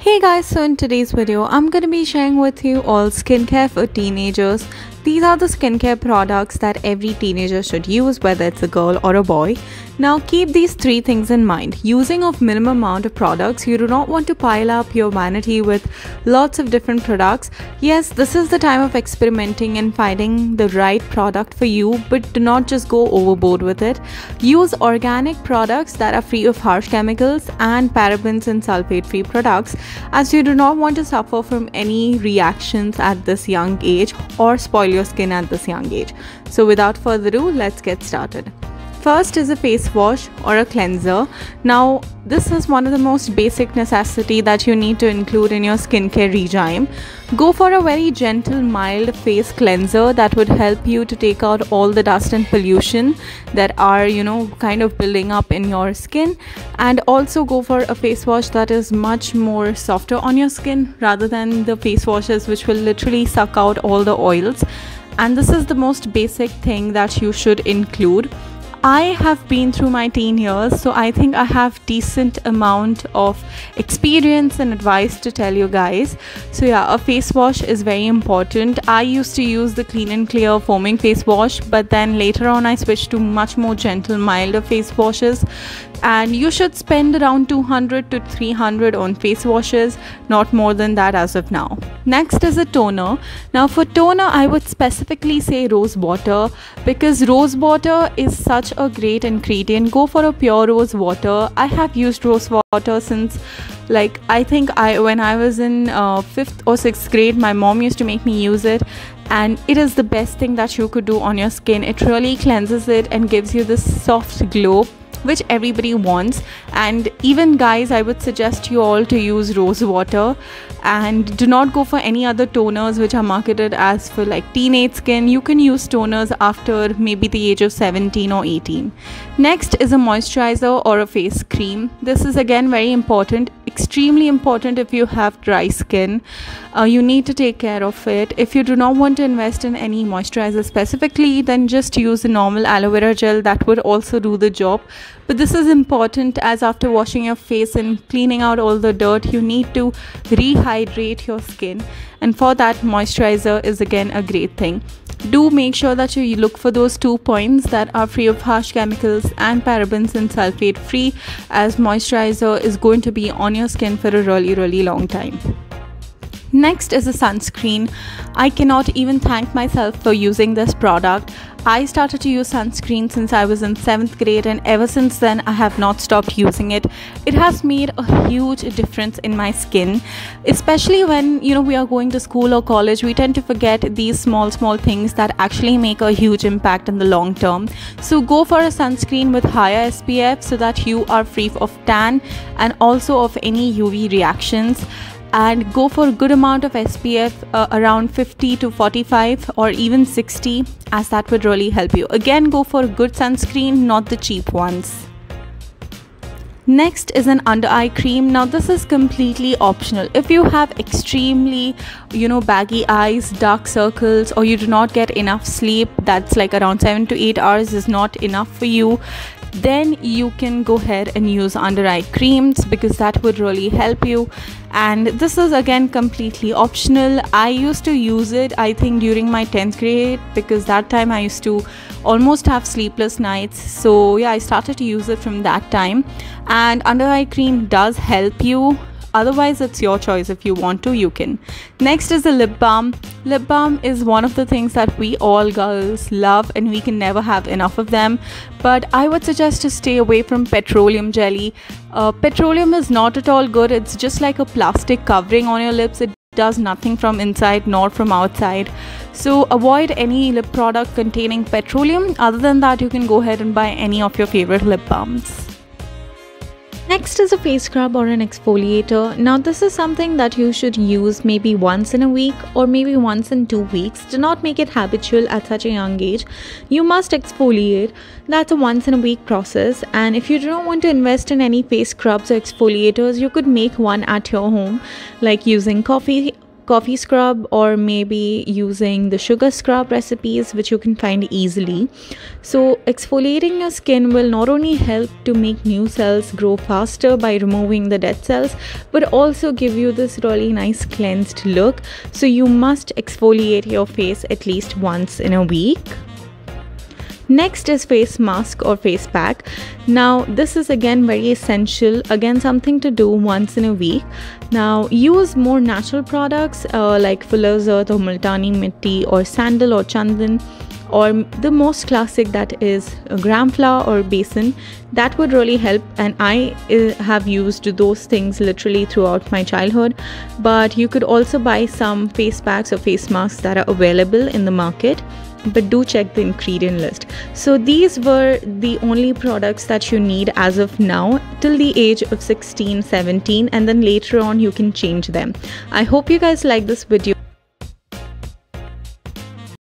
Hey guys, so in today's video, I'm going to be sharing with you all skincare for teenagers. These are the skincare products that every teenager should use, whether it's a girl or a boy. Now keep these three things in mind. Using of minimum amount of products, you do not want to pile up your vanity with lots of different products. Yes, this is the time of experimenting and finding the right product for you, but do not just go overboard with it. Use organic products that are free of harsh chemicals and parabens and sulfate free products as you do not want to suffer from any reactions at this young age or spoil your skin at this young age. So without further ado, let's get started. First is a face wash or a cleanser. Now, this is one of the most basic necessity that you need to include in your skincare regime. Go for a very gentle, mild face cleanser that would help you to take out all the dust and pollution that are, you know, kind of building up in your skin. And also go for a face wash that is much more softer on your skin rather than the face washes which will literally suck out all the oils. And this is the most basic thing that you should include I have been through my teen years, so I think I have decent amount of experience and advice to tell you guys. So yeah, a face wash is very important. I used to use the clean and clear foaming face wash, but then later on I switched to much more gentle, milder face washes and you should spend around 200 to 300 on face washes not more than that as of now next is a toner now for toner i would specifically say rose water because rose water is such a great ingredient. Go for a pure rose water. I have used rose water since like i think i when i was in uh, fifth or sixth grade my mom used to make me use it. And it is the best thing that you could do on your skin. It really cleanses it and gives you this soft glow which everybody wants. And even guys i would suggest you all to use rose water. And do not go for any other toners which are marketed as for like teenage skin. You can use toners after maybe the age of 17 or 18 next is a moisturizer or a face cream. This is again very important extremely important if you have dry skin. Uh, you need to take care of it. If you do not want to invest in any moisturizer specifically then just use a normal aloe vera gel. That would also do the job but this is important as after washing your face and cleaning out all the dirt you need to rehydrate your skin. And for that moisturizer is again a great thing. Do make sure that you look for those two points that are free of harsh chemicals and parabens and sulfate free as moisturizer is going to be on your skin for a really really long time Next is a sunscreen. I cannot even thank myself for using this product. I started to use sunscreen since I was in 7th grade and ever since then I have not stopped using it. It has made a huge difference in my skin, especially when you know we are going to school or college. We tend to forget these small small things that actually make a huge impact in the long term. So go for a sunscreen with higher SPF so that you are free of tan and also of any UV reactions and go for a good amount of SPF uh, around 50 to 45 or even 60 as that would really help you. Again, go for a good sunscreen, not the cheap ones. Next is an under eye cream. Now this is completely optional. If you have extremely, you know, baggy eyes, dark circles or you do not get enough sleep, that's like around 7 to 8 hours is not enough for you then you can go ahead and use under eye creams because that would really help you. And this is again completely optional. I used to use it i think during my 10th grade because that time i used to almost have sleepless nights. So yeah i started to use it from that time. And under eye cream does help you. Otherwise it's your choice. If you want to you can. Next is the lip balm lip balm is one of the things that we all girls love and we can never have enough of them. But i would suggest to stay away from petroleum jelly. Uh, petroleum is not at all good. It's just like a plastic covering on your lips. It does nothing from inside nor from outside. So avoid any lip product containing petroleum. Other than that you can go ahead and buy any of your favorite lip balms Next is a face scrub or an exfoliator. Now this is something that you should use maybe once in a week or maybe once in two weeks. Do not make it habitual at such a young age. You must exfoliate. That's a once in a week process and if you don't want to invest in any face scrubs or exfoliators, you could make one at your home like using coffee coffee scrub or maybe using the sugar scrub recipes which you can find easily. So exfoliating your skin will not only help to make new cells grow faster by removing the dead cells but also give you this really nice cleansed look. So you must exfoliate your face at least once in a week Next is face mask or face pack. Now, this is again very essential, again, something to do once in a week. Now, use more natural products uh, like Fuller's Earth or Multani Mitti or Sandal or Chandan or the most classic that is gram flour or besan that would really help and i uh, have used those things literally throughout my childhood but you could also buy some face packs or face masks that are available in the market but do check the ingredient list. So these were the only products that you need as of now till the age of 16, 17 and then later on you can change them. I hope you guys like this video.